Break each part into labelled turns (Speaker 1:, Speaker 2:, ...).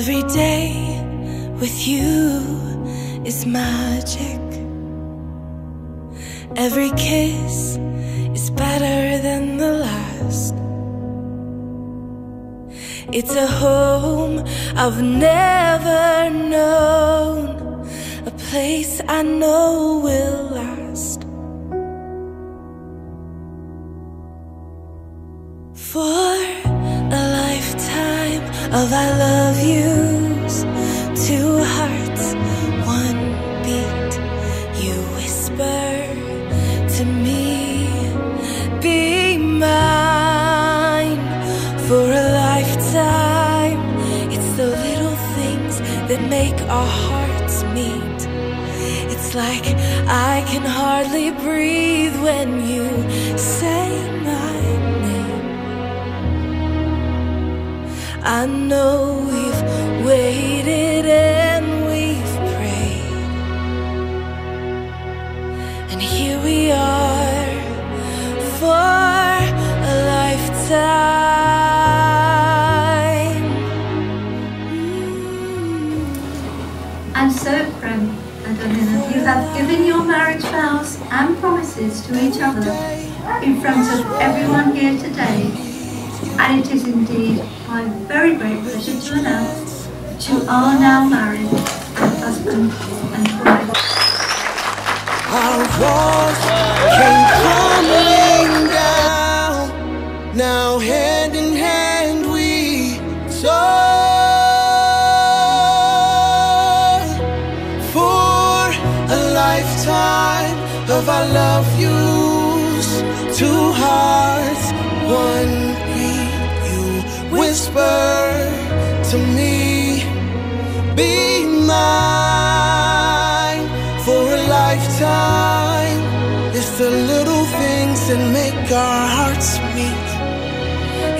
Speaker 1: Every day with you is magic. Every kiss is better than the last. It's a home I've never known, a place I know will of I love yous, two hearts, one beat. You whisper to me, be mine for a lifetime. It's the little things that make our hearts meet. It's like I can hardly breathe when you say my I know we've waited and we've prayed. And here we are for a lifetime.
Speaker 2: I'm so proud, Adelina. You have given your marriage vows and promises to each other in front of everyone here today. And it is indeed my very great pleasure to announce that you are now married husband and wife.
Speaker 3: Our walls came crumbling down. Now hand in hand we soar for a lifetime of our love yous. Two hearts, one whisper to me, be mine for a lifetime. It's the little things that make our hearts meet.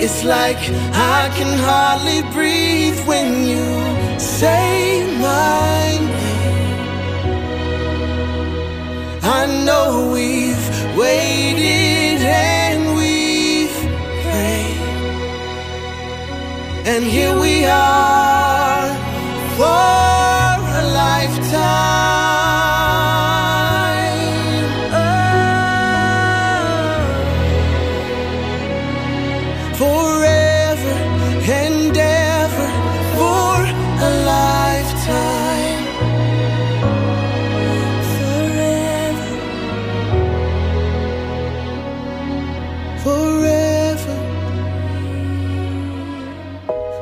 Speaker 3: It's like I can hardly breathe when you say my here we are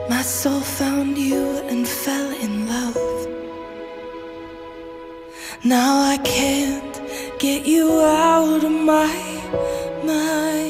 Speaker 1: My soul found you and fell in love. Now I can't get you out of my mind.